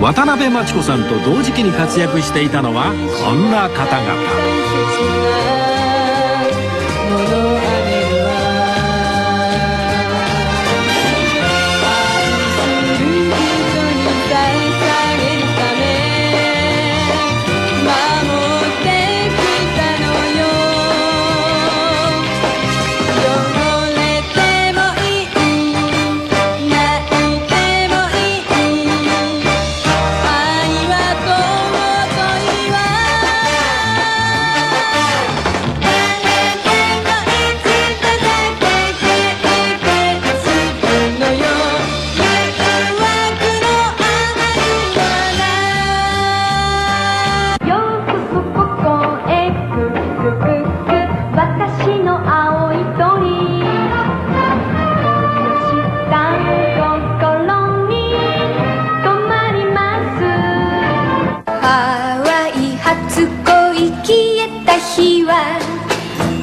渡辺真知子さんと同時期に活躍していたのはこんな方々。